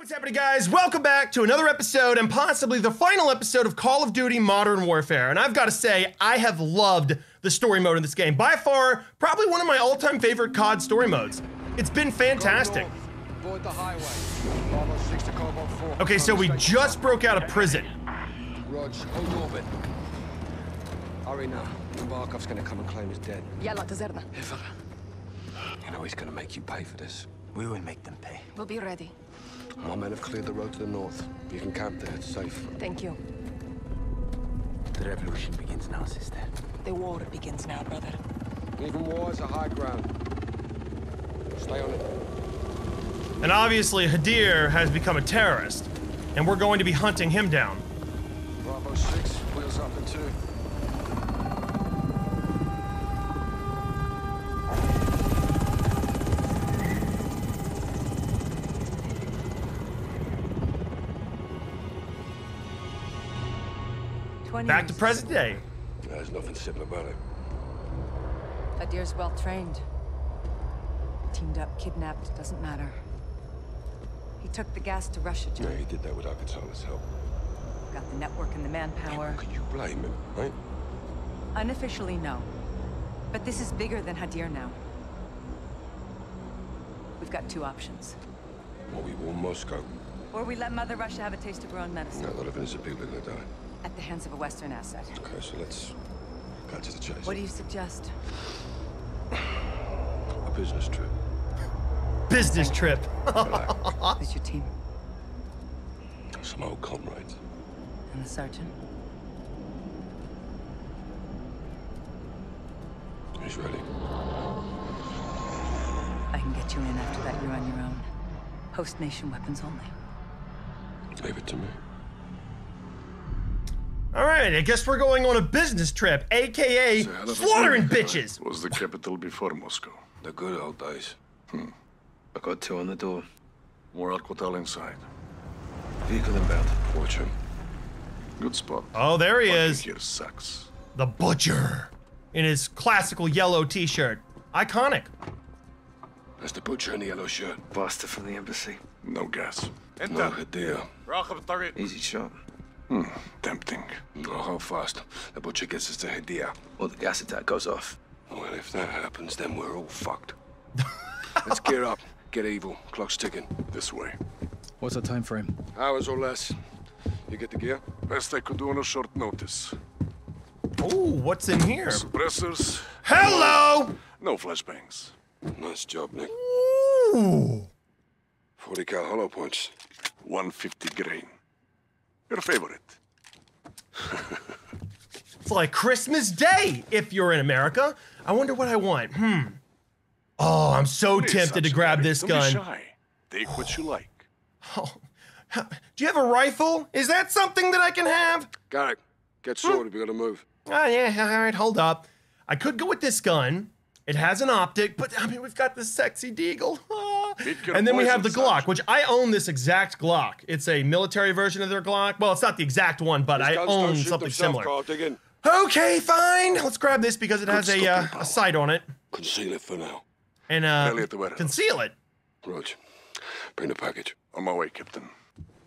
What's happening, guys? Welcome back to another episode and possibly the final episode of Call of Duty Modern Warfare. And I've got to say, I have loved the story mode in this game. By far, probably one of my all time favorite COD story modes. It's been fantastic. Okay, so we just broke out of prison. Rog, hold orbit. Hurry now. Barkov's gonna come and claim he's dead. Yalla, deserta. You know he's gonna make you pay for this. We will make them pay. We'll be ready. My men have cleared the road to the north. You can camp there. It's safe. Thank you. The revolution begins now, sister. The war begins now, brother. Even war is a high ground. Stay on it. And obviously, Hadir has become a terrorist, and we're going to be hunting him down. Bravo 6, wheels up in two. Twenty Back to present day. There's nothing simple about it. Hadir's well trained. Teamed up, kidnapped, doesn't matter. He took the gas to Russia, Yeah, John. he did that without Qatala's help. Got the network and the manpower. Can you blame him, right? Unofficially, no. But this is bigger than Hadir now. We've got two options. Or we warn Moscow. Or we let Mother Russia have a taste of her own medicine. A lot of innocent people are gonna die. At the hands of a Western asset. Okay, so let's cut to the chase. What do you suggest? A business trip. Business trip. Who's your team? Some old comrades. And the sergeant? He's ready. I can get you in after that. You're on your own. Host nation weapons only. Leave it to me. All right, I guess we're going on a business trip, aka It's a hell of a slaughtering bitches. Was the capital before Moscow. The good old days. Hmm. I got two on the door. More Al-Qatala inside. Vehicle inbound. Watch him. Good spot. Oh, there he Parking is. Here sucks. The Butcher. In his classical yellow t shirt. Iconic. That's the butcher in the yellow shirt. Bastard from the embassy. No gas. No idea. Easy shot. Hmm, tempting. Oh, how fast? The butcher gets us to Hadir. Or the gas attack goes off. Well, if that happens, then we're all fucked. Let's gear up. Get evil. Clock's ticking. This way. What's the time frame? Hours or less. You get the gear? Best I could do on a short notice. Ooh, what's in here? Suppressors, Hello! no flashbangs. Nice job, Nick. Ooh. 40 cal hollow points. 150 grain. Your favorite. It's like Christmas Day if you're in America. I wonder what I want. Hmm. Oh, I'm so Please, tempted to grab this don't gun. Be shy. Take what you like. Oh, do you have a rifle? Is that something that I can have? Got it. Get sorted. We gotta move. Oh, yeah, all right, hold up. I could go with this gun. It has an optic, but I mean, we've got the sexy deagle. And then we have the Glock, which I own this exact Glock. It's a military version of their Glock. Well, it's not the exact one, but I These own something similar. Okay, fine. Let's grab this because it has a, uh, a sight on it. Conceal it for now. And uh, Belly at the warehouse. conceal it. Roach, bring the package. On my way, Captain.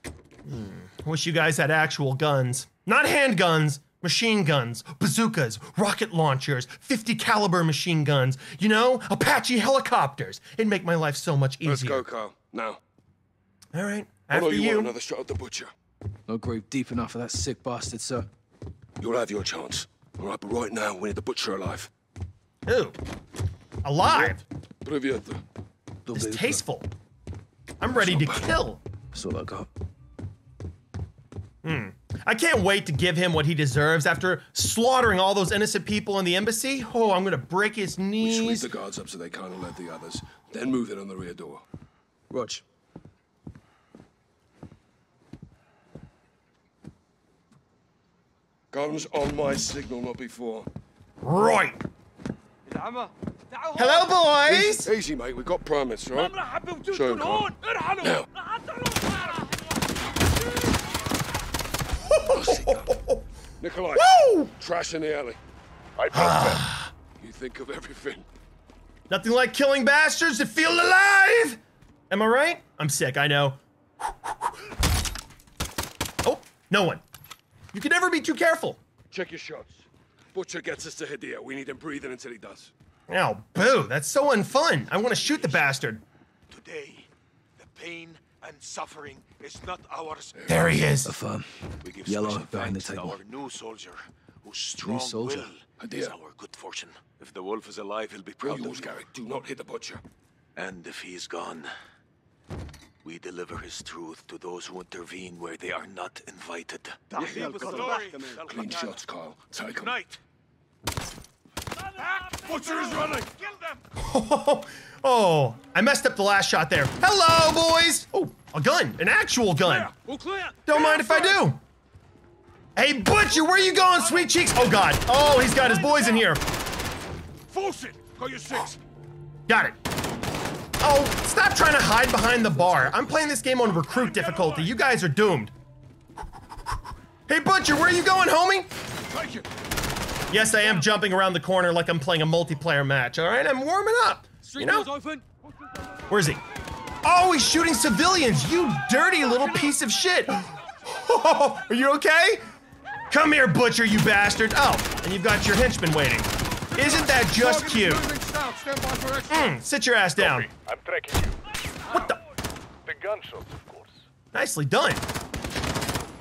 I wish you guys had actual guns. Not handguns, machine guns, bazookas, rocket launchers, 50 caliber machine guns, you know, Apache helicopters. It'd make my life so much easier. Let's go, Carl. Now. All right, I know after you, you. want another shot at the butcher. No grave deep enough for that sick bastard, sir. You'll have your chance. All right, but right now, we need the butcher alive. Ooh, alive. Привет. It's tasteful. I'm ready to kill. That's all I got. I can't wait to give him what he deserves after slaughtering all those innocent people in the embassy. Oh, I'm gonna break his We sweep knees. the guards up so they can't alert the others. Then move in on the rear door. Rog, Guns on my signal, not before. Right. Hello, boys. Easy, mate. We've got permits, right? Show him, Now. Nikolai, Woo! trash in the alley. I broke ah. that. You think of everything. Nothing like killing bastards that feel alive. Am I right? I'm sick. I know. Oh, no one. You can never be too careful. Check your shots. Butcher gets us to Hadir. We need him breathing until he does. Oh, boo. That's so unfun. I want to shoot the bastard. Today, the pain and suffering is not ours. There he is. Affirm. Um, we give Yellow behind the table. our new soldier, whose strong soldier? will Hadir. is our good fortune. If the wolf is alive, he'll be proud Williams, of you. Garrick, do not hit the butcher. And if he's gone, we deliver his truth to those who intervene where they are not invited. Clean shots, Carl. Take him. Night. Butcher is running! Kill them! oh, oh, I messed up the last shot there. Hello, boys. Oh, a gun. An actual gun. Clear! Don't mind if I do. Hey, Butcher, where are you going, sweet cheeks? Oh, God. Oh, he's got his boys in here. Force it! Got your six! Got it. Oh, stop trying to hide behind the bar. I'm playing this game on recruit difficulty. You guys are doomed. Hey, Butcher, where are you going, homie? Take it! Yes, I am jumping around the corner like I'm playing a multiplayer match, all right? I'm warming up. You know? Where is he? Oh, he's shooting civilians, you dirty little piece of shit. are you okay? Come here, Butcher, you bastard. Oh, and you've got your henchman waiting. Isn't that just cute? Moving south. Stand by for extra. Mm, sit your ass down. I'm tracking you. What the? The gunshots, of course. Nicely done.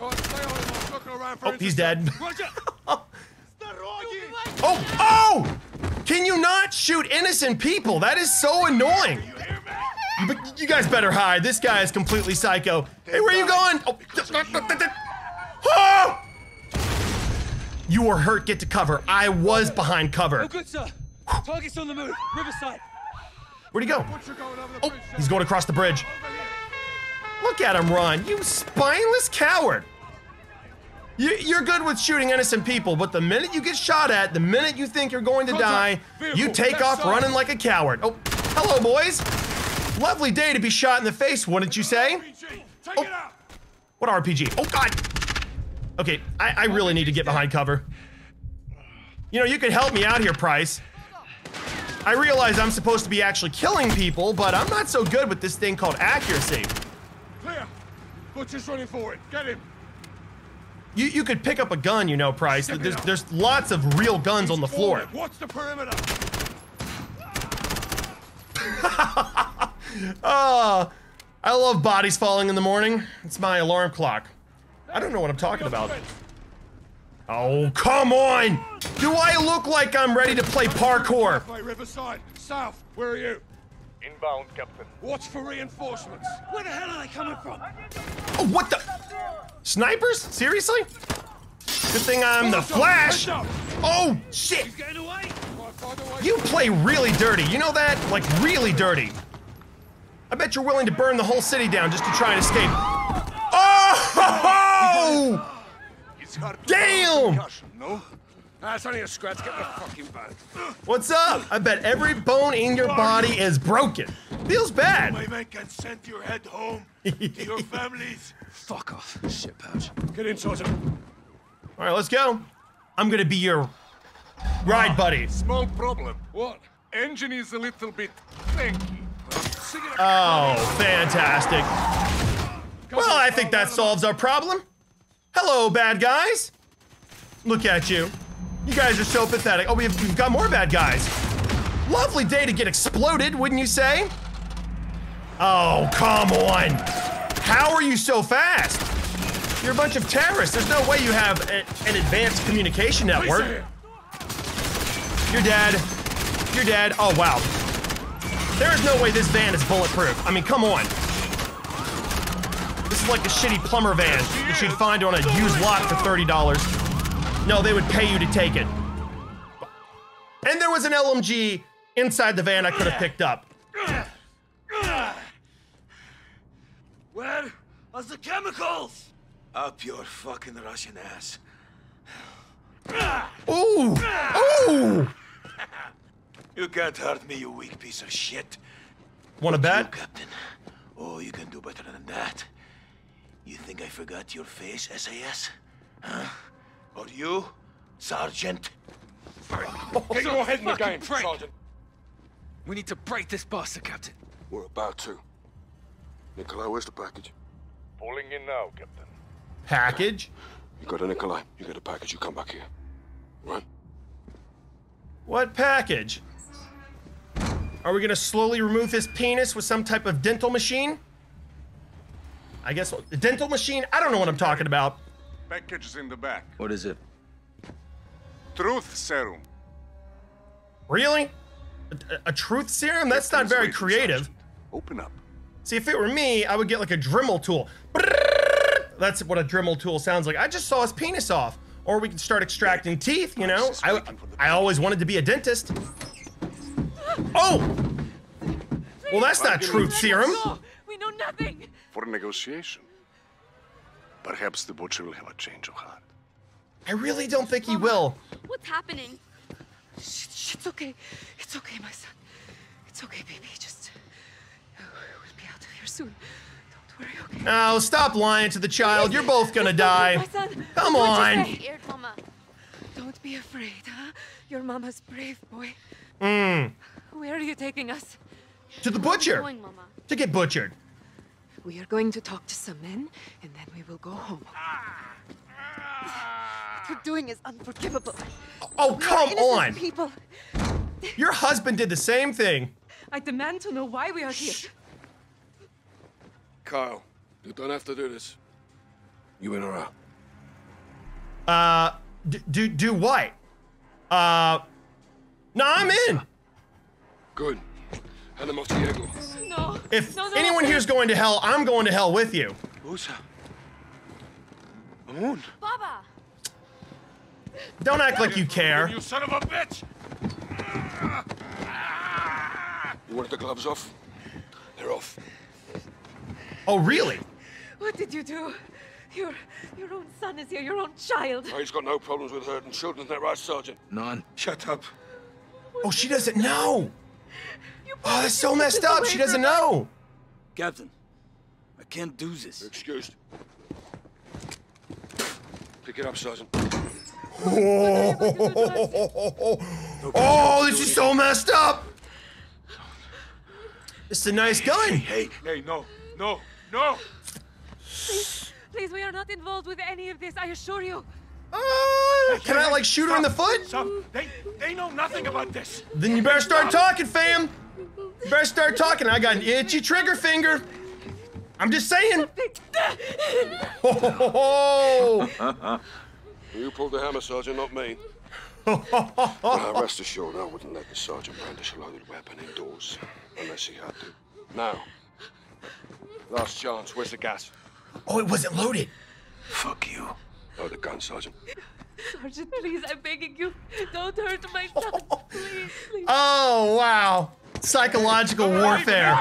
All right, stay on him. I'm looking around for Oh, he's dead. Oh, oh! Can you not shoot innocent people? That is so annoying. But you guys better hide. This guy is completely psycho. Hey, where are you going? Oh, oh! You were hurt. Get to cover. I was behind cover. Oh, good, sir. Target's on the move. Riverside. Where'd he go? Butcher going over the Oh, he's going across the bridge. Look at him run. You spineless coward. You, you're good with shooting innocent people, but the minute you get shot at, the minute you think you're going to die, you take off running like a coward. Oh, hello, boys. Lovely day to be shot in the face, wouldn't you say? Oh. What RPG? Oh, God. Okay, I, I really need to get behind cover. You know, you could help me out here, Price. I realize I'm supposed to be actually killing people, but I'm not so good with this thing called accuracy. Clear! Butcher's running for it. Get him! You, you could pick up a gun, you know, Price. There's, there's lots of real guns on the floor. What's the perimeter! Ah, I love bodies falling in the morning. It's my alarm clock. I don't know what I'm talking about. Oh, come on! Do I look like I'm ready to play parkour? By Riverside. South. Where are you? Inbound, Captain. Watch for reinforcements. Where the hell are they coming from? Oh, what the? Snipers? Seriously? Good thing I'm the Flash. Oh, shit! Getting away. Right, by the way. You play really dirty. You know that? Like, really dirty. I bet you're willing to burn the whole city down just to try and escape. Oh! It's hard to Damn! Concussion, no? Ah, it's only a scratch. Get the fucking van. What's up? I bet every bone in your body is broken. Feels bad. My men can send your head home to your families. Fuck off, shit pouch. Get in, Sergeant. All right, let's go. I'm gonna be your ride buddy. Small problem. What? Engine is a little bit cranky. Oh, fantastic. Well, I think that solves our problem. Hello, bad guys. Look at you. You guys are so pathetic. Oh, we've, we've got more bad guys. Lovely day to get exploded, wouldn't you say? Oh, come on. How are you so fast? You're a bunch of terrorists. There's no way you have a- an advanced communication network. You're dead. You're dead. Oh, wow. There is no way this van is bulletproof. I mean, come on. This is like a shitty plumber van that you'd find on a used lot for $30. No, they would pay you to take it. And there was an LMG inside the van I could have picked up. Where are the chemicals? Up your fucking Russian ass. Ooh! Ooh! You can't hurt me, you weak piece of shit. Want to You, bet? Captain. Oh, you can do better than that. You think I forgot your face, SAS? Huh? Or you, Sergeant? Oh, get your head in the game, prick. Sergeant. We need to break this bastard, Captain. We're about to. Nikolai, where's the package? Pulling in now, Captain. Package. You got a Nikolai. You get a package. You come back here. Right? What package? Are we gonna slowly remove his penis with some type of dental machine? I guess a dental machine? I don't know what I'm talking about. Package is in the back. What is it? Truth serum. Really? A, a truth serum? That's not very Wait, creative. Sergeant. Open up. See, if it were me, I would get like a Dremel tool. That's what a Dremel tool sounds like. I just saw his penis off. Or we can start extracting teeth, you know? I, I always wanted to be a dentist. Oh! Well, that's not truth serum. We know nothing. For negotiation. Perhaps the butcher will have a change of heart. I really don't think he will. What's happening? Shh, shh, it's okay. It's okay, my son. It's okay, baby. Just uh, we'll be out of here soon. Don't worry, okay? Oh, stop lying to the child. You're both gonna My die. son. Come what'd on. You say? Scared, Mama. Don't be afraid, huh? Your mama's brave, boy. Hmm. Where are you taking us? To the Where are we butcher. going, To get butchered. We are going to talk to some men, and then we will go home. What you're doing is unforgivable. Oh, We come innocent on. people. Your husband did the same thing. I demand to know why we are here. Kyle, you don't have to do this. You in or out? Uh, d- do do what? Uh, no, I'm in. Good. No. If no, no, anyone no. here's going to hell, I'm going to hell with you. Usa. Amun. Baba. Don't act like you care. You son of a bitch! You want the gloves off? They're off. Oh, really? What did you do? Your your own son is here, your own child. Oh, he's got no problems with hurting children, is that right, Sergeant? None. Shut up. Oh, she doesn't know. You Oh, that's so messed up. She doesn't know. Captain, I can't do this. Excused. Pick it up, Sergeant. Oh, this is so messed up. It's a nice gun. Hey, Hey, no, no, no! Please, we are not involved with any of this, I assure you. Uh, can I like shoot her in the foot? Stop! They, they know nothing about this! Then you better start talking, fam. You better start talking. I got an itchy trigger finger. I'm just saying. Oh, you pulled the hammer, Sergeant, not me. Now, rest assured, I wouldn't let the Sergeant brandish a loaded weapon indoors, unless he had to. Now, last chance, where's the gas? oh, it wasn't loaded. Fuck you. Load the gun, Sergeant. Sergeant, please, I'm begging you. Don't hurt my son. Please, please. Oh, wow. Psychological warfare.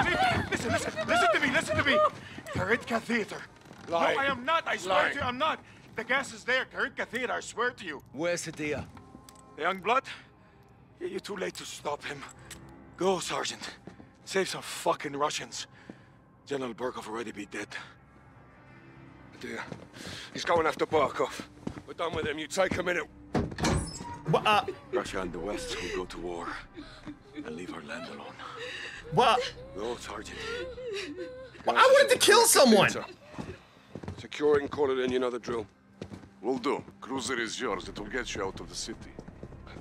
Listen, listen, listen to me, listen to me! Carrot catheter. Lie. No, I am not, I swear Lie. to you, I'm not. The gas is there, Carrot catheter, I swear to you. Where's Hadir? Young blood, you're too late to stop him. Go, Sergeant. Save some fucking Russians. General Barkov already be dead. Dear. He's going after Barkov. We're done with him. You take a minute. Wha- Uh, Russia and the West will go to war and leave our land alone. well, Go, Sergeant. I wanted to kill someone. Peter. Secure it and call it in, you know the drill. Will do. Cruiser is yours. It will get you out of the city.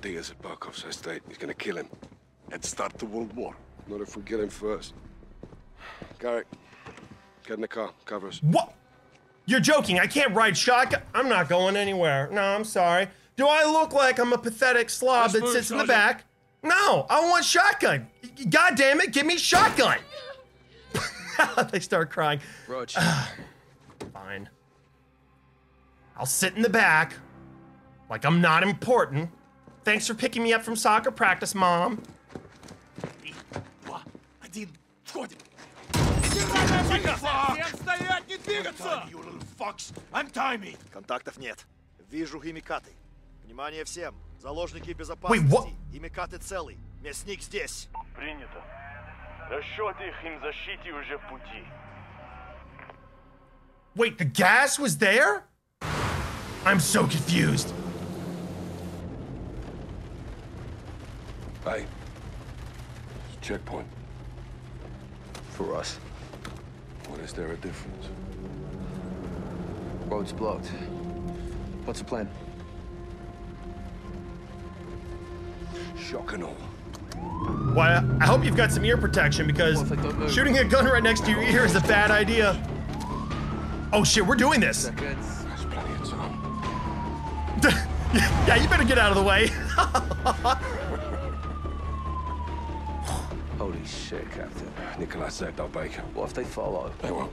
Diaz at Barkov's estate. He's gonna kill him. And start the World War. Not if we get him first. Garrick, get in the car. Cover us. What? You're joking. I can't ride shotgun. I'm not going anywhere. No, I'm sorry. Do I look like I'm a pathetic slob Let's that move, sits in the back? No, I want shotgun. God damn it, give me shotgun. they start crying. Roach. Fine. I'll sit in the back like I'm not important. Thanks for picking me up from soccer practice, Mom. Один, входим. You little fucks! Untie me! Контактов нет. Вижу химикаты. Внимание всем. Заложники Wait, what? безопасности. Химикаты целый. Мясник здесь. Принято. Расчет их им защите уже в пути. Wait, the gas was there? I'm so confused. Hey. It's a checkpoint. For us. What is there a difference? Road's blocked. What's the plan? Shock and all. Why? I hope you've got some ear protection because shooting a gun right next to your ear is a bad idea. Oh shit, we're doing this. There's plenty of time. yeah, you better get out of the way. Holy shit, Captain. Nikolai said they'll Baker. What if they follow? They won't.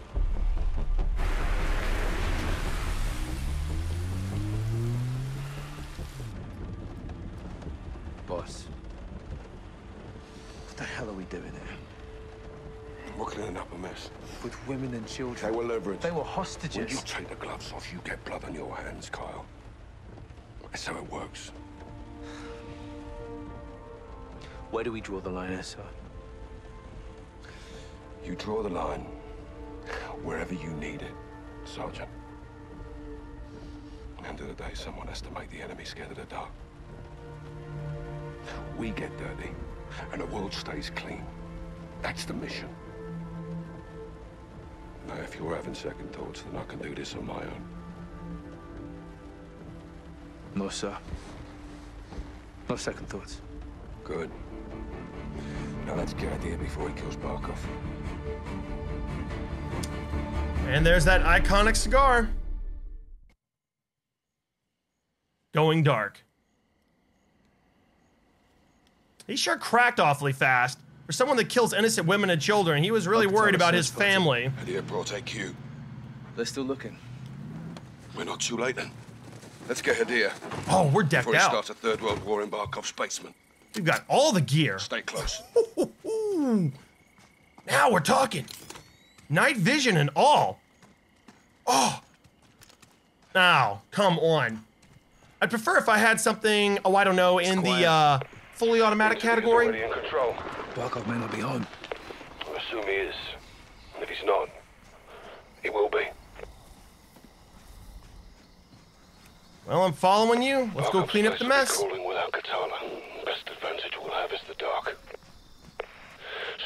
And They were leverage. They were When you take the gloves off, you get blood on your hands, Kyle. That's how it works. Where do we draw the line, sir? You draw the line wherever you need it, Sergeant. End of the day, someone has to make the enemy scared of the dark. We get dirty, and the world stays clean. That's the mission. Now, if you're having second thoughts, then I can do this on my own. No, sir. No second thoughts. Good. Now let's get out of here before he kills Barkov. and there's that iconic cigar. Going dark. He sure cracked awfully fast. For someone that kills innocent women and children, he was really worried about his family. Hadir brought AQ. They're still looking. We're not too late then. Let's get Hadir Oh, we're decked before he out. starts a third world war in Barkov's basement. We've got all the gear. Stay close. Ooh. Now we're talking. Night vision and all. Oh. Now, come on. I'd prefer if I had something, oh, I don't know, in the uh, fully automatic He's already category. In control. Barkov may not be home. I assume he is. And if he's not, he will be. Well, I'm following you. Let's go clean up the place will be mess. Crawling without Katana. Best advantage we'll have is the dark.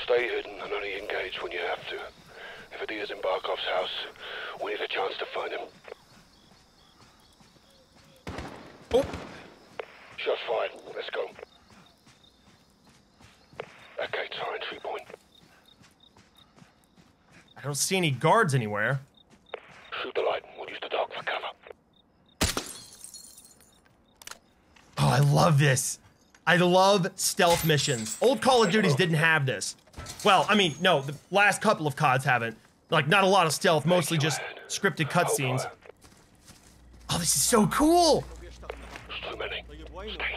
Stay hidden and only engage when you have to. If it is in Barkov's house, we need a chance to find him. Oh, Shots fired. Let's go. Gate's our entry point. I don't see any guards anywhere. Shoot the light. We'll use the dark for cover. Oh, I love this. I love stealth missions. Old Call of Duties didn't have this. Well, I mean, no, the last couple of CODs haven't. Like, not a lot of stealth, mostly just scripted cutscenes. Oh, this is so cool. There's too many. Stay.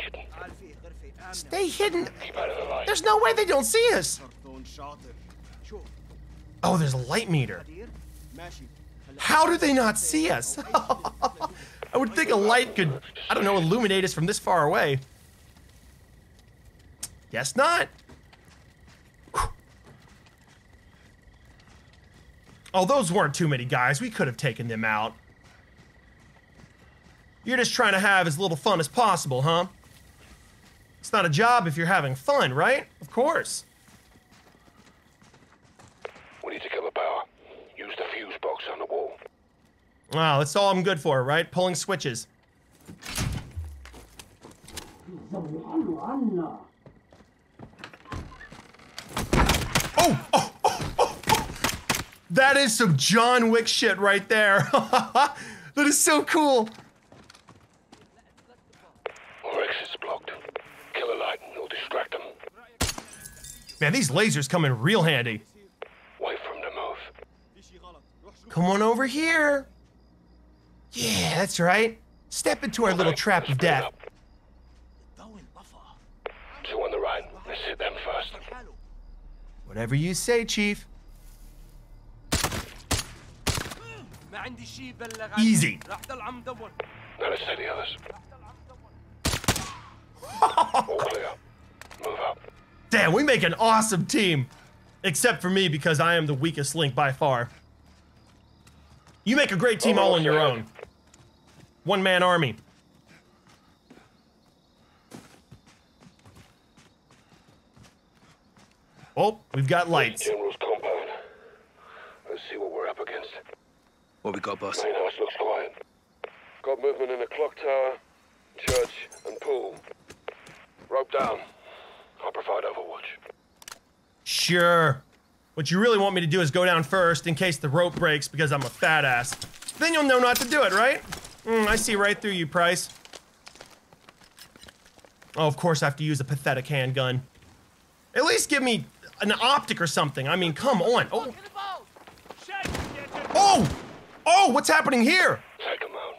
Stay hidden. There's no way they don't see us. Oh, there's a light meter. How do they not see us? I would think a light could, I don't know, illuminate us from this far away. Guess not. Oh, those weren't too many guys. We could have taken them out. You're just trying to have as little fun as possible, huh? It's not a job if you're having fun, right? Of course. We need to kill the power. Use the fuse box on the wall. Wow, that's all I'm good for, right? Pulling switches. Oh, oh, oh, oh, oh. That is some John Wick shit right there. that is so cool. Our exit's blocked. Kill a light and it'll distract them. Man, these lasers come in real handy. Wait for him to move. Come on over here. Yeah, that's right. Step into our little trap of death. Two on the right. Let's hit them first. Whatever you say, Chief. Easy. Now let's take the others. All clear. Move up. Damn, we make an awesome team. Except for me, because I am the weakest link by far. You make a great team all on your own. One man army. Oh, we've got lights. General's compound. Let's see what we're up against. What we got, boss? Main house looks quiet. Got movement in the clock tower, church, and pool. Rope down. I'll provide overwatch. Sure. What you really want me to do is go down first in case the rope breaks because I'm a fat ass. Then you'll know not to do it, right? Mm, I see right through you, Price. Oh, of course I have to use a pathetic handgun. At least give me an optic or something. I mean, come on. Oh. Oh! Oh, what's happening here? Take him out.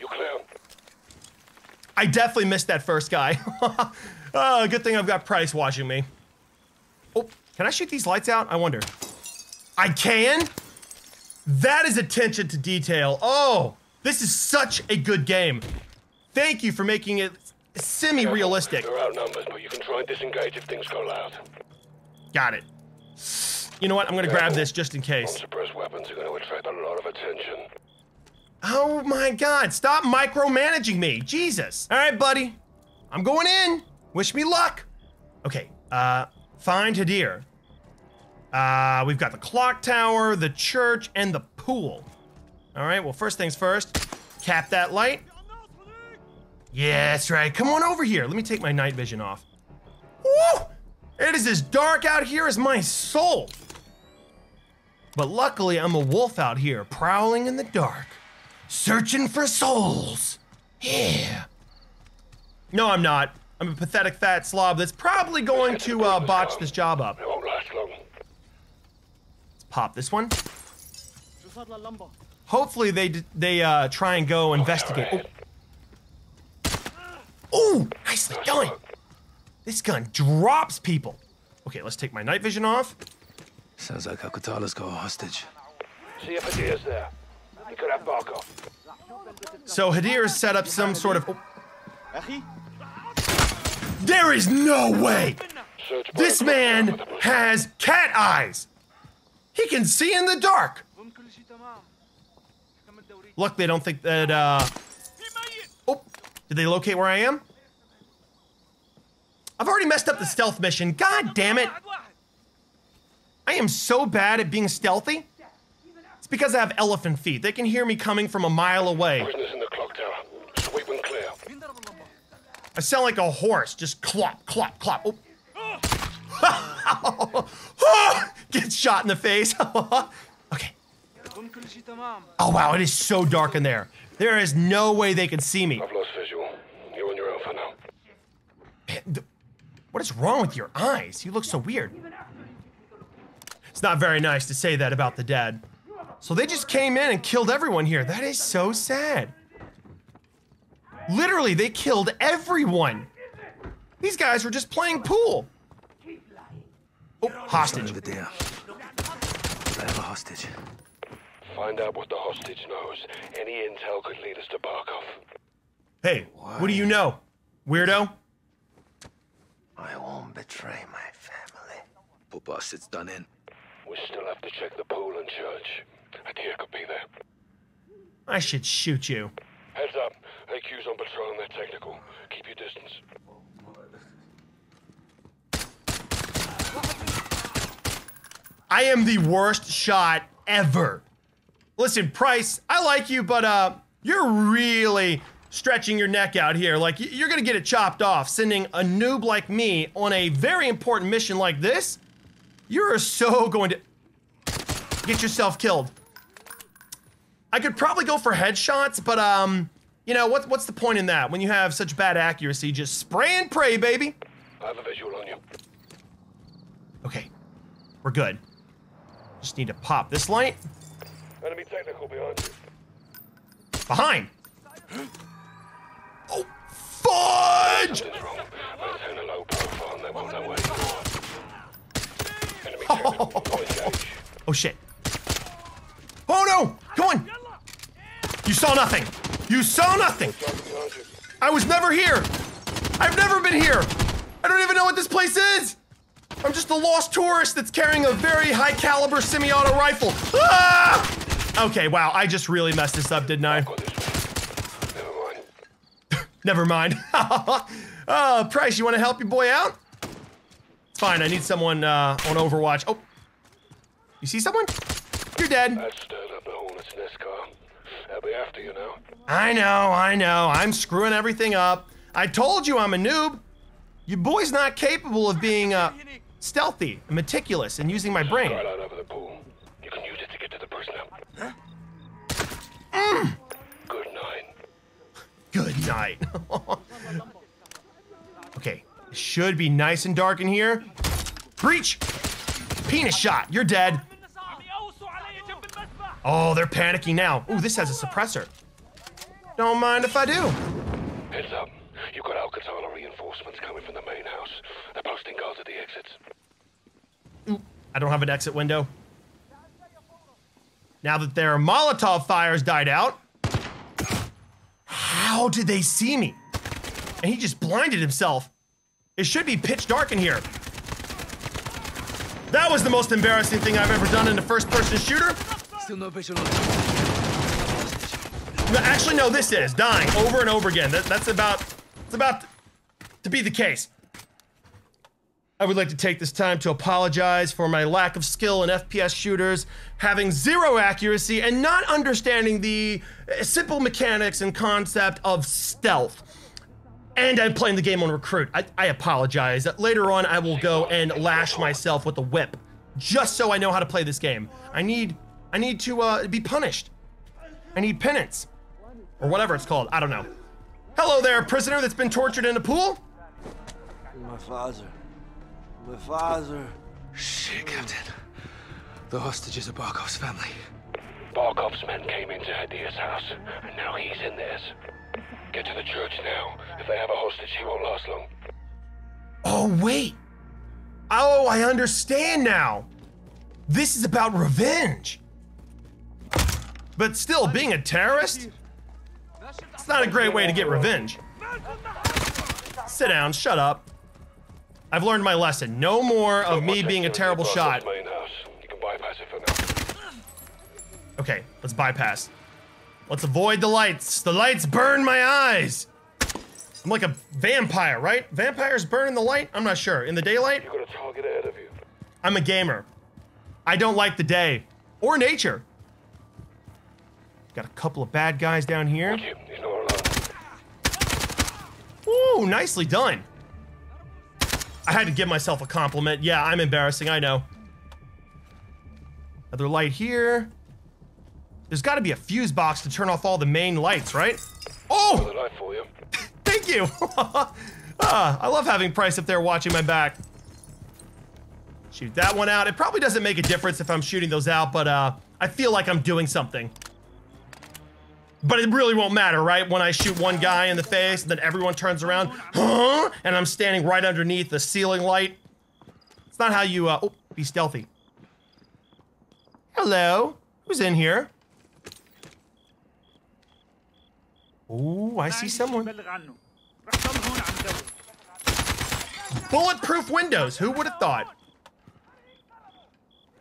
You clear? I definitely missed that first guy. oh, good thing I've got Price watching me. Oh, can I shoot these lights out? I wonder. I can? That is attention to detail. Oh, this is such a good game. Thank you for making it semi-realistic. They're outnumbered, but you can try and disengage if things go loud. Got it. You know what? I'm gonna grab this just in case. Unsuppressed weapons are going to attract a lot of attention. Oh my god, stop micromanaging me. Jesus. All right, buddy. I'm going in. Wish me luck. Okay, uh, find Hadir. Uh, we've got the clock tower, the church, and the pool. All right, well, first things first, cap that light. Yeah, that's right. Come on over here. Let me take my night vision off. Woo! It is as dark out here as my soul. But luckily, I'm a wolf out here, prowling in the dark, searching for souls. Yeah. No, I'm not. I'm a pathetic fat slob that's probably going to uh, botch this job up. It won't last long. Let's pop this one. Hopefully they they uh, try and go investigate. Oh, Ooh, nicely done. This gun drops people. Okay, let's take my night vision off. Sounds like Al-Qatala's got a hostage. See if Hadir's there. So Hadir has set up some sort of. There is no way! This man has cat eyes! He can see in the dark! Luckily, I don't think that, uh. Oh, did they locate where I am? I've already messed up the stealth mission. God damn it! I am so bad at being stealthy. It's because I have elephant feet. They can hear me coming from a mile away. Prisoners in the clock tower. Sweep and clear. I sound like a horse, just clop, clop, clop. Oh. Get shot in the face. okay. Oh wow, it is so dark in there. There is no way they can see me. I've lost visual. You're on your own for now. Man, What is wrong with your eyes? You look so weird. It's not very nice to say that about the dead. So they just came in and killed everyone here. That is so sad. Literally, they killed everyone. These guys were just playing pool. Oh, hostage. Over there. I have a hostage. Find out what the hostage knows. Any intel could lead us to Barkov. Hey, what do you know? Weirdo? I won't betray my family. But boss, it's done in. We still have to check the pool and church. Hadir could be there. I should shoot you. Heads up. AQ's on patrol and they're technical. Keep your distance. I am the worst shot ever. Listen, Price, I like you, but uh, you're really stretching your neck out here. Like you're gonna get it chopped off. Sending a noob like me on a very important mission like this, you're so going to get yourself killed. I could probably go for headshots, but um, you know what? What's the point in that when you have such bad accuracy? Just spray and pray, baby. I have a visual on you. Okay, we're good. Just need to pop this light. Enemy technical behind you. Behind. Oh, fudge! Something's wrong. Maintain a low profile and they won't know where you are. Enemy technical. Not engaged. Oh shit. Oh no! Come on! You saw nothing! You saw nothing! I was never here! I've never been here! I don't even know what this place is! I'm just a lost tourist that's carrying a very high caliber semi-auto rifle. Ah! Okay, wow, I just really messed this up, didn't I? Never mind. uh, Price, you want to help your boy out? It's fine. I need someone uh, on Overwatch. Oh, You see someone? You're dead. Stirred up the Hornet's nest. They'll be after you now. I know, I know. I'm screwing everything up. I told you I'm a noob. Your boy's not capable of being uh, stealthy and meticulous and using my brain. Right out over the pool. You can use it to get to the prisoner. Mm. Good night. Good night. okay, it should be nice and dark in here. Breach! Penis shot, you're dead. Oh, they're panicking now. Ooh, this has a suppressor. Don't mind if I do. Heads up. You've got Al-Qatala reinforcements coming from the main house. They're posting guards at the exits. I don't have an exit window. Now that their Molotov fires died out, how did they see me? And he just blinded himself. It should be pitch dark in here. That was the most embarrassing thing I've ever done in a first person shooter. Still no Actually, no, this is dying over and over again. That, that's about, it's about to be the case. I would like to take this time to apologize for my lack of skill in FPS shooters, having zero accuracy, and not understanding the uh, simple mechanics and concept of stealth. And I'm playing the game on recruit. I, I apologize. Later on, I will go and lash myself with a whip, just so I know how to play this game. I need, I need to uh, be punished. I need penance, or whatever it's called. I don't know. Hello there, prisoner that's been tortured in a pool. My father. My father. Shit, Captain. The hostages are Barkov's family. Barkov's men came into Hadir's house, and now he's in theirs. Get to the church now. If they have a hostage, he won't last long. Oh, wait. Oh, I understand now. This is about revenge. But still, being a terrorist? It's not a great way to get revenge. Sit down, shut up. I've learned my lesson. No more of me being a terrible shot. Main house. You can bypass it for now. Okay, let's bypass. Let's avoid the lights. The lights burn my eyes. I'm like a vampire, right? Vampires burn in the light? I'm not sure. In the daylight? You got a target ahead of you. I'm a gamer. I don't like the day or nature. Got a couple of bad guys down here. He's not alone. Ooh, nicely done. I had to give myself a compliment. Yeah, I'm embarrassing, I know. Another light here. There's got to be a fuse box to turn off all the main lights, right? Oh! Light for you. Thank you. ah, I love having Price up there watching my back. Shoot that one out. It probably doesn't make a difference if I'm shooting those out, but uh, I feel like I'm doing something. But it really won't matter, right? When I shoot one guy in the face, and then everyone turns around, huh? And I'm standing right underneath the ceiling light. It's not how you, uh, oh, be stealthy. Hello? Who's in here? Ooh, I see someone. Bulletproof windows. Who would have thought?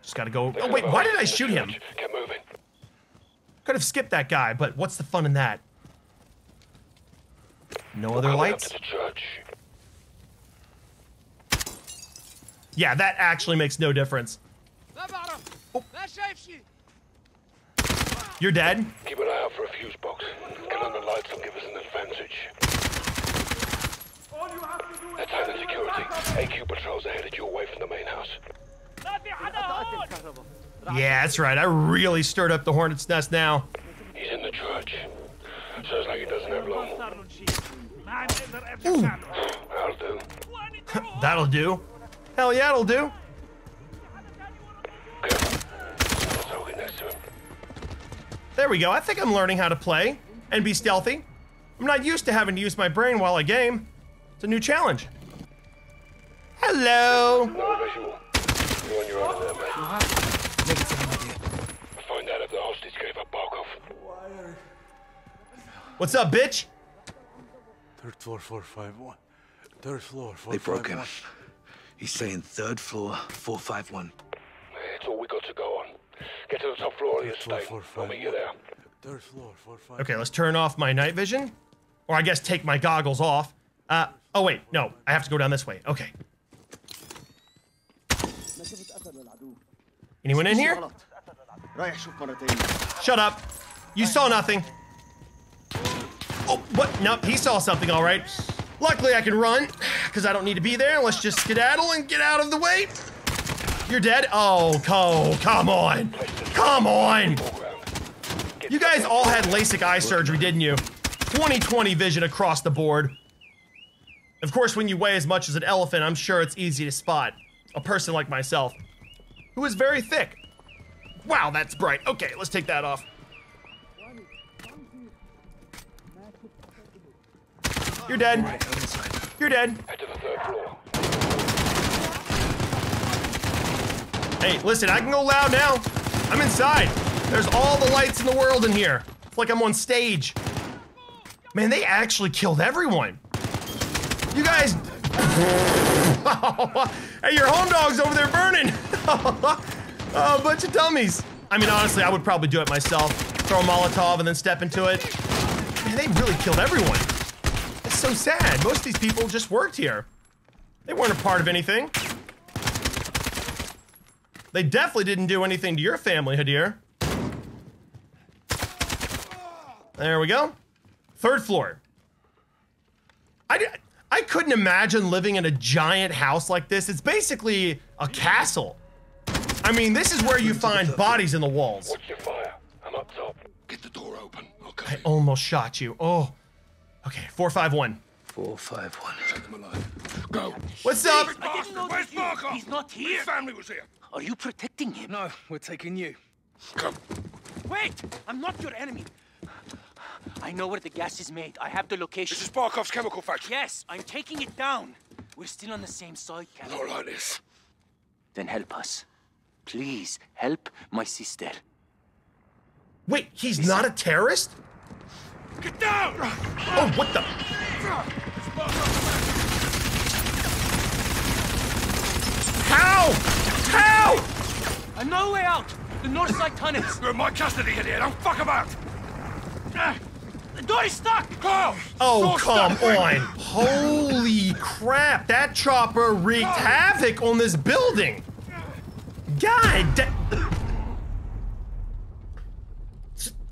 Just gotta go. Oh, wait, why did I shoot him? Get moving. Could have skipped that guy, but what's the fun in that? No other lights? to the church. Yeah, that actually makes no difference. Oh. You're dead? Keep an eye out for a fuse box. Get on the lights and give us an advantage. That's Island Security. AQ patrols are headed your way from the main house. Yeah, that's right. I really stirred up the hornet's nest now. He's in the church. Sounds like he doesn't have long. Ooh, That'll do. that'll do. Hell yeah, it'll do. So next to him. There we go. I think I'm learning how to play and be stealthy. I'm not used to having to use my brain while I game. It's a new challenge. Hello. No visual. You're on your own in there, mate. Find out if the hostage gave up Barkov. What's up, bitch? Third floor, 451. Third floor, They broke him. 451. He's saying third floor, 451. It's all we got to go on. Get to the top floor of the Third floor, estate. I'll meet you there. Third floor, 451. Okay, let's turn off my night vision. Or I guess take my goggles off. Uh, oh wait, no. I have to go down this way. Okay. Anyone in here? Shut up. You saw nothing. Oh, what? Nope, he saw something, all right. Luckily, I can run, because I don't need to be there. Let's just skedaddle and get out of the way. You're dead? Oh, co, come on. Come on. You guys all had LASIK eye surgery, didn't you? 2020 vision across the board. Of course, when you weigh as much as an elephant, I'm sure it's easy to spot. A person like myself, who is very thick. Wow, that's bright. Okay, let's take that off. You're dead. You're dead. Hey, listen, I can go loud now. I'm inside. There's all the lights in the world in here. It's like I'm on stage. Man, they actually killed everyone. You guys. hey, your home dog's over there burning. oh, a bunch of dummies. I mean, honestly, I would probably do it myself. Throw a Molotov and then step into it. Man, they really killed everyone. It's so sad. Most of these people just worked here. They weren't a part of anything. They definitely didn't do anything to your family, Hadir. There we go. Third floor. I, I couldn't imagine living in a giant house like this. It's basically a castle. I mean, this is where you find bodies in the walls. Watch your fire. I'm up top. Get the door open. Okay. I almost shot you. Oh. Okay, 451. 451. Take them alive. Go. What's up? I didn't know Where's Barkov? He's not here. His family was here. Are you protecting him? No, we're taking you. Come. Wait! I'm not your enemy. I know where the gas is made. I have the location. This is Barkov's chemical factory. Yes, I'm taking it down. We're still on the same side, Captain. Not like this. Then help us. Please, help my sister. Wait, he's not a terrorist? Get down! Oh, what the? How? How? A no way out! The north side tunnels! You're in my custody, idiot. Don't fuck about. The door is stuck! Go! Oh, Door come stuck. on. Holy crap. That chopper wreaked havoc on this building. God da-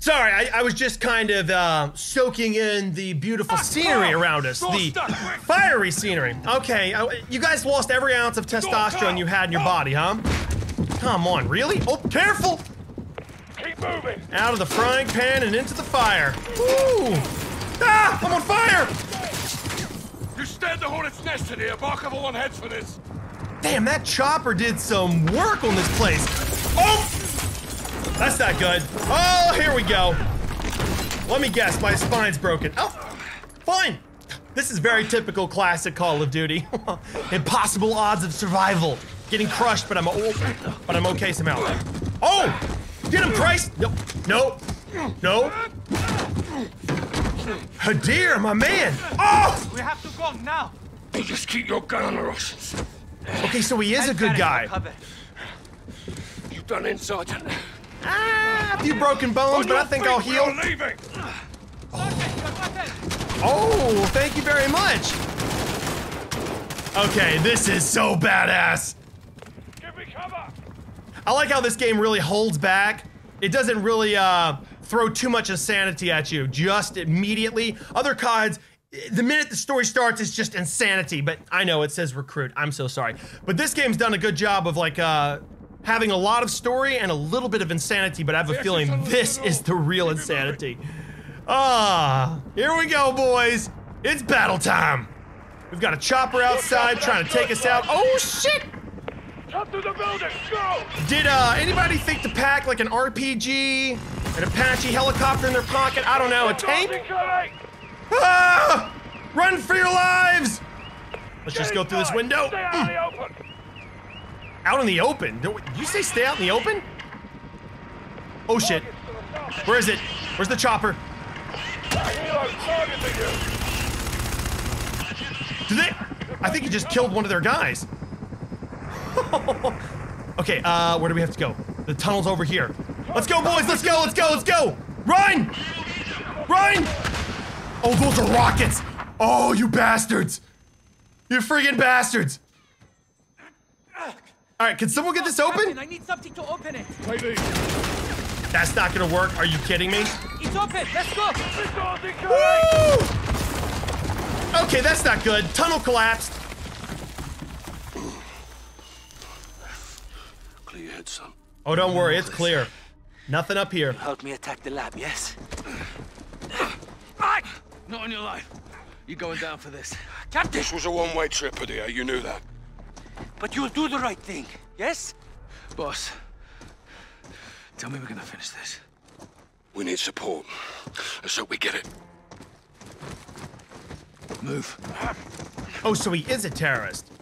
Sorry, I, I was just kind of uh, soaking in the beautiful scenery around us, the fiery scenery. Okay, uh, you guys lost every ounce of testosterone you had in your body, huh? Come on, really? Oh, careful! Keep moving. Out of the frying pan and into the fire. Ooh! Ah! I'm on fire! You stared the hornet's nest in here. Will want heads for this. Damn, that chopper did some work on this place. Oh! That's not good. Oh, here we go. Let me guess, my spine's broken. Oh, fine. This is very typical classic Call of Duty. Impossible odds of survival. Getting crushed, but I'm oh, but I'm okay somehow. Oh! Get him, Price! No, no, no. Hadir, my man! Oh! We have to go now! You just keep your gun on the Russians. Okay, so he is a good guy. You've done in, Sergeant? Ah, a few broken bones, but I think I'll heal. Oh, thank you very much. Okay, this is so badass. Give me cover. I like how this game really holds back. It doesn't really uh, throw too much insanity at you just immediately. Other CODs, the minute the story starts, it's just insanity. But I know it says recruit. I'm so sorry. But this game's done a good job of like uh, having a lot of story and a little bit of insanity. But I have a feeling this is the real insanity. Ah, here we go, boys. It's battle time. We've got a chopper outside trying to take us out. Oh shit! Jump through the building. Go. Did uh, anybody think to pack like an RPG, an Apache helicopter in their pocket? I don't know, a tank? Ah! Run for your lives! Let's just go through this window. Stay out in the open. Did you say stay out in the open? Oh shit. Where is it? Where's the chopper? Did they? I think he just killed one of their guys. okay, uh, where do we have to go? The tunnel's over here. Let's go, boys! Let's go! Let's go! Let's go! Run! Run! Oh, those are rockets! Oh, you bastards! You friggin' bastards! All right, can someone get this open? Captain, I need something to open it. That's not gonna work. Are you kidding me? It's open. Let's go. Woo! Okay, that's not good. Tunnel collapsed. Clear your head, son. Oh, don't worry, it's clear. Nothing up here. Help me attack the lab, yes? Not on your life. You're going down for this. Captain! This was a one-way trip, Padilla. You knew that. But you'll do the right thing, yes? Boss, tell me we're gonna finish this. We need support. Let's hope we get it. Move. Oh, so he is a terrorist.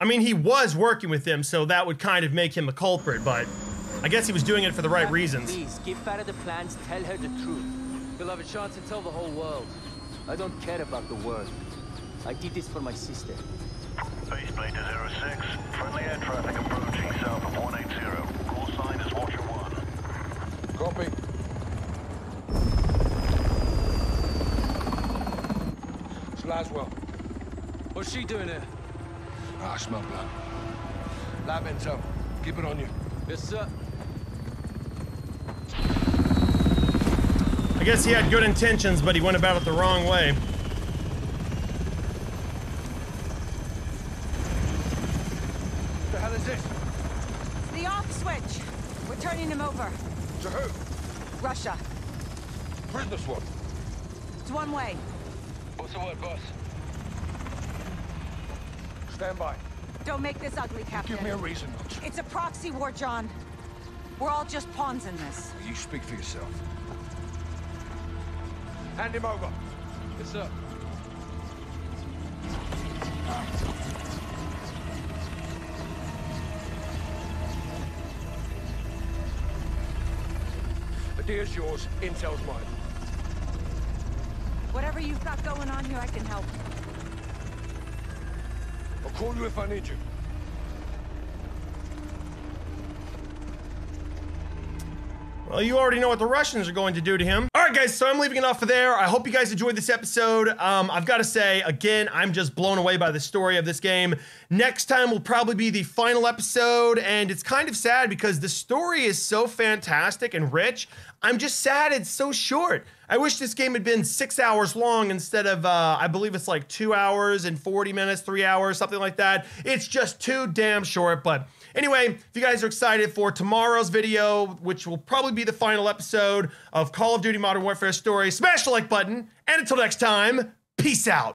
I mean, he was working with them, so that would kind of make him a culprit, but I guess he was doing it for the right reasons. Please, give Farah the plans, tell her the truth. You'll have a chance to tell the whole world. I don't care about the world. I did this for my sister. Faceplate to 06. Friendly air traffic approaching south of 180. Call sign is Watcher 1. Copy. It's Laswell. What's she doing here? Ah, I smell blood. Lab intel. Keep it on you. Yes, sir. I guess he had good intentions, but he went about it the wrong way. What the hell is this? The off switch. We're turning him over. To who? Russia. Prisoner swap. It's one way. What's the word, boss? Stand by. Don't make this ugly, Captain. Give me a reason not to. It's a proxy war, John. We're all just pawns in this. You speak for yourself. Hand him over. Yes, sir. Padilla's yours. Intel's mine. Whatever you've got going on here, I can help. Call you if I need you. Well, you already know what the Russians are going to do to him. Right, guys, so I'm leaving it off of there. I hope you guys enjoyed this episode. Um, I've got to say, again, I'm just blown away by the story of this game. Next time will probably be the final episode, and it's kind of sad because the story is so fantastic and rich. I'm just sad it's so short. I wish this game had been six hours long instead of, uh, I believe it's like two hours and 40 minutes, three hours, something like that. It's just too damn short, but Anyway, if you guys are excited for tomorrow's video, which will probably be the final episode of Call of Duty Modern Warfare story, smash the like button. And until next time, peace out.